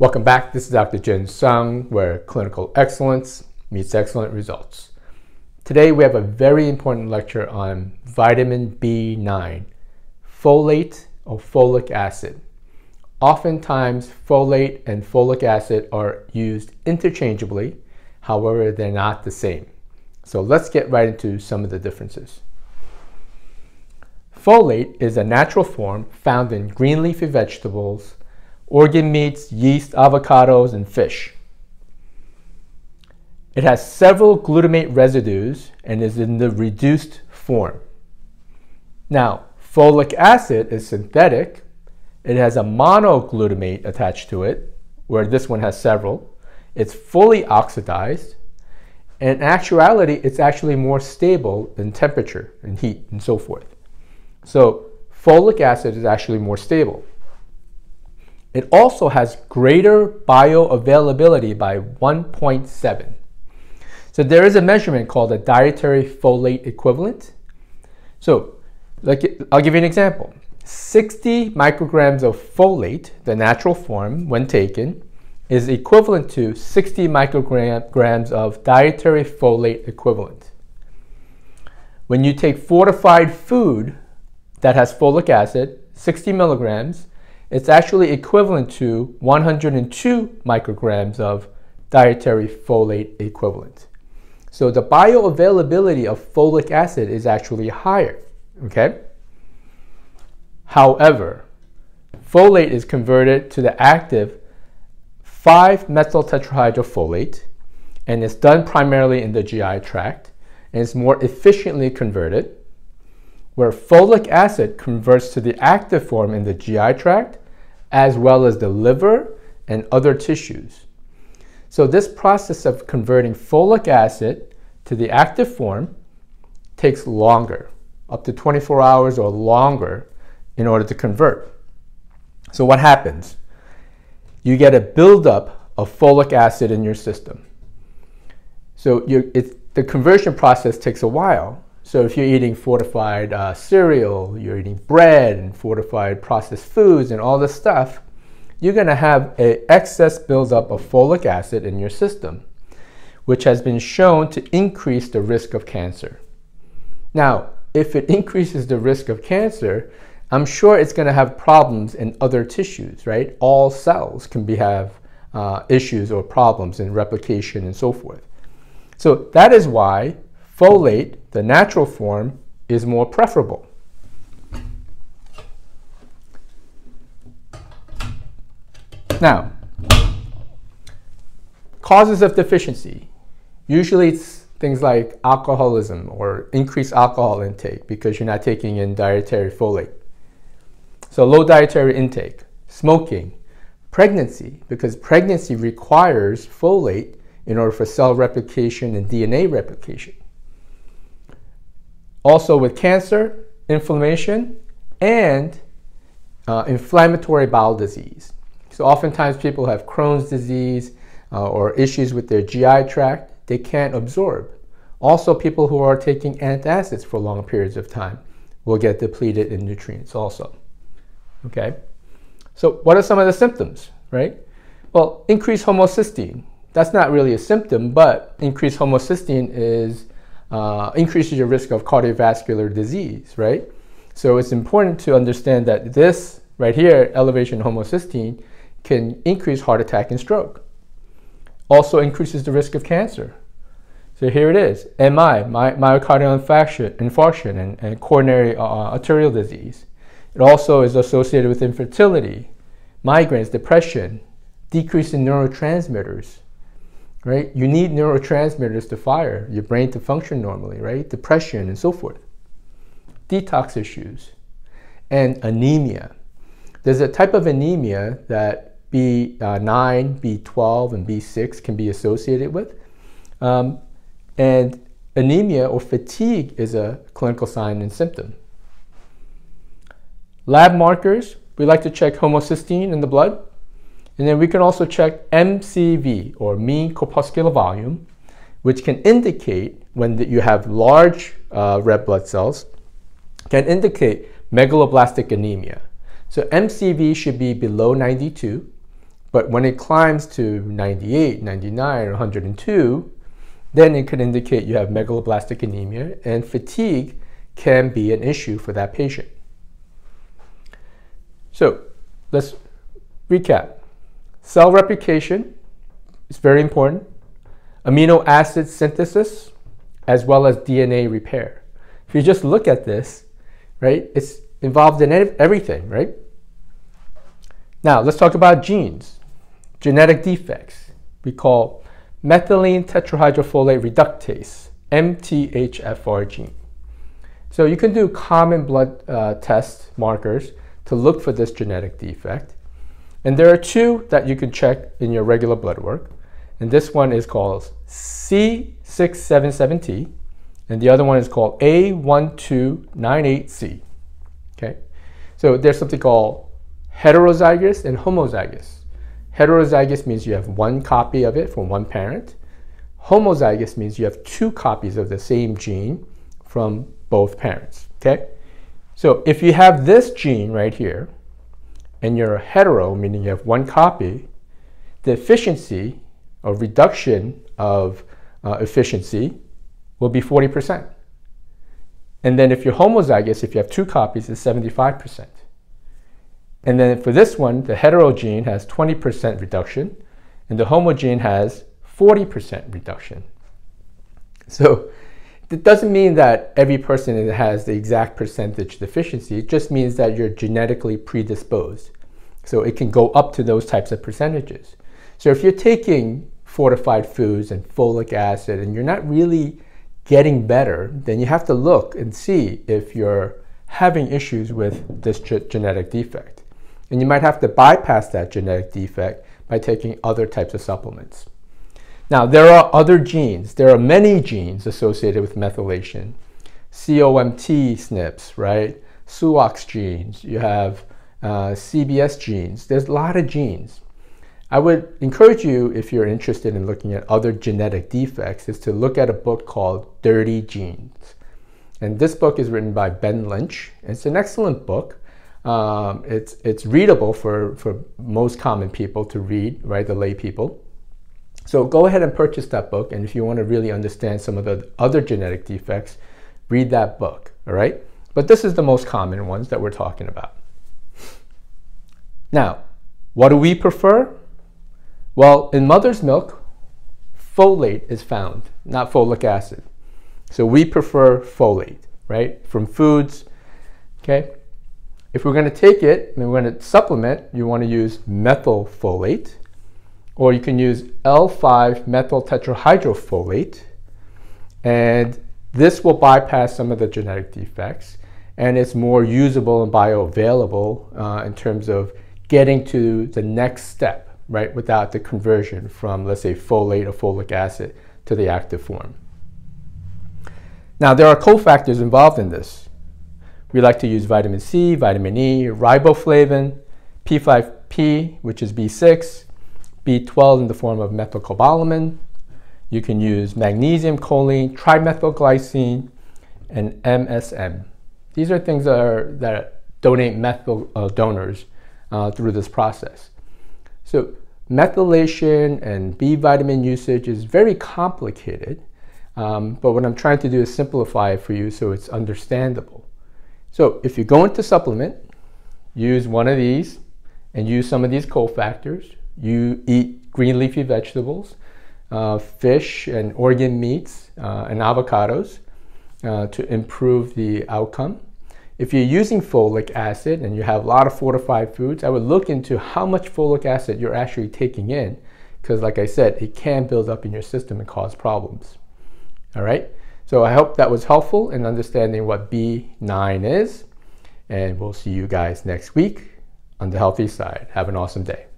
Welcome back. This is Dr. Jin Sung, where clinical excellence meets excellent results. Today we have a very important lecture on vitamin B9, folate or folic acid. Oftentimes, folate and folic acid are used interchangeably, however, they're not the same. So let's get right into some of the differences. Folate is a natural form found in green leafy vegetables organ meats, yeast, avocados, and fish. It has several glutamate residues and is in the reduced form. Now, folic acid is synthetic. It has a monoglutamate attached to it, where this one has several. It's fully oxidized. In actuality, it's actually more stable in temperature and heat and so forth. So folic acid is actually more stable. It also has greater bioavailability by 1.7. So there is a measurement called a dietary folate equivalent. So like, I'll give you an example. 60 micrograms of folate, the natural form, when taken, is equivalent to 60 micrograms of dietary folate equivalent. When you take fortified food that has folic acid, 60 milligrams, it's actually equivalent to 102 micrograms of dietary folate equivalent. So the bioavailability of folic acid is actually higher, okay? However, folate is converted to the active 5-methyl tetrahydrofolate and it's done primarily in the GI tract and it's more efficiently converted where folic acid converts to the active form in the GI tract as well as the liver and other tissues. So this process of converting folic acid to the active form takes longer, up to 24 hours or longer in order to convert. So what happens? You get a buildup of folic acid in your system. So the conversion process takes a while. So if you're eating fortified uh, cereal, you're eating bread and fortified processed foods and all this stuff, you're going to have an excess buildup of folic acid in your system, which has been shown to increase the risk of cancer. Now, if it increases the risk of cancer, I'm sure it's going to have problems in other tissues, right? All cells can be have uh, issues or problems in replication and so forth. So that is why folate, the natural form, is more preferable. Now, causes of deficiency. Usually it's things like alcoholism or increased alcohol intake because you're not taking in dietary folate. So low dietary intake, smoking, pregnancy, because pregnancy requires folate in order for cell replication and DNA replication. Also with cancer, inflammation, and uh, inflammatory bowel disease. So oftentimes people have Crohn's disease uh, or issues with their GI tract, they can't absorb. Also people who are taking antacids for long periods of time will get depleted in nutrients also. Okay? So what are some of the symptoms, right? Well, increased homocysteine. That's not really a symptom, but increased homocysteine is uh, increases your risk of cardiovascular disease, right? So it's important to understand that this right here, elevation homocysteine, can increase heart attack and stroke. Also increases the risk of cancer. So here it is, MI, my, myocardial infarction, infarction and, and coronary uh, arterial disease. It also is associated with infertility, migraines, depression, decrease in neurotransmitters, right? You need neurotransmitters to fire your brain to function normally, right? Depression and so forth. Detox issues and anemia. There's a type of anemia that B9, B12, and B6 can be associated with. Um, and anemia or fatigue is a clinical sign and symptom. Lab markers, we like to check homocysteine in the blood. And then we can also check MCV or mean corpuscular volume, which can indicate when you have large uh, red blood cells, can indicate megaloblastic anemia. So MCV should be below 92, But when it climbs to 98, 99, or 102, then it can indicate you have megaloblastic anemia and fatigue can be an issue for that patient. So let's recap. Cell replication is very important. Amino acid synthesis, as well as DNA repair. If you just look at this, right, it's involved in everything, right? Now, let's talk about genes, genetic defects. We call methylene tetrahydrofolate reductase, MTHFR gene. So you can do common blood uh, test markers to look for this genetic defect. And there are two that you can check in your regular blood work. And this one is called C677T, and the other one is called A1298C. Okay, so there's something called heterozygous and homozygous. Heterozygous means you have one copy of it from one parent. Homozygous means you have two copies of the same gene from both parents. Okay, so if you have this gene right here, and you're a hetero, meaning you have one copy, the efficiency or reduction of uh, efficiency will be 40%. And then if you're homozygous, if you have two copies, it's 75%. And then for this one, the hetero gene has 20% reduction, and the homo gene has 40% reduction. So it doesn't mean that every person has the exact percentage deficiency. It just means that you're genetically predisposed. So it can go up to those types of percentages. So if you're taking fortified foods and folic acid and you're not really getting better, then you have to look and see if you're having issues with this ge genetic defect. And you might have to bypass that genetic defect by taking other types of supplements. Now, there are other genes. There are many genes associated with methylation. COMT SNPs, right? SUOX genes. You have uh, CBS genes. There's a lot of genes. I would encourage you, if you're interested in looking at other genetic defects, is to look at a book called Dirty Genes. And this book is written by Ben Lynch. It's an excellent book. Um, it's, it's readable for, for most common people to read, right, the lay people. So go ahead and purchase that book. And if you want to really understand some of the other genetic defects, read that book, all right? But this is the most common ones that we're talking about. Now, what do we prefer? Well, in mother's milk, folate is found, not folic acid. So we prefer folate, right, from foods, okay? If we're gonna take it and we're gonna supplement, you wanna use methylfolate, or you can use L5-methyl tetrahydrofolate, and this will bypass some of the genetic defects, and it's more usable and bioavailable uh, in terms of getting to the next step right, without the conversion from, let's say, folate or folic acid to the active form. Now, there are cofactors involved in this. We like to use vitamin C, vitamin E, riboflavin, P5P, which is B6, B12 in the form of methylcobalamin. You can use magnesium, choline, trimethylglycine, and MSM. These are things that, are, that donate methyl uh, donors uh, through this process. So methylation and B vitamin usage is very complicated, um, but what I'm trying to do is simplify it for you so it's understandable. So if you go into supplement, use one of these and use some of these cofactors. You eat green leafy vegetables, uh, fish and organ meats, uh, and avocados uh, to improve the outcome. If you're using folic acid and you have a lot of fortified foods, I would look into how much folic acid you're actually taking in because like I said, it can build up in your system and cause problems. All right, so I hope that was helpful in understanding what B9 is and we'll see you guys next week on the healthy side. Have an awesome day.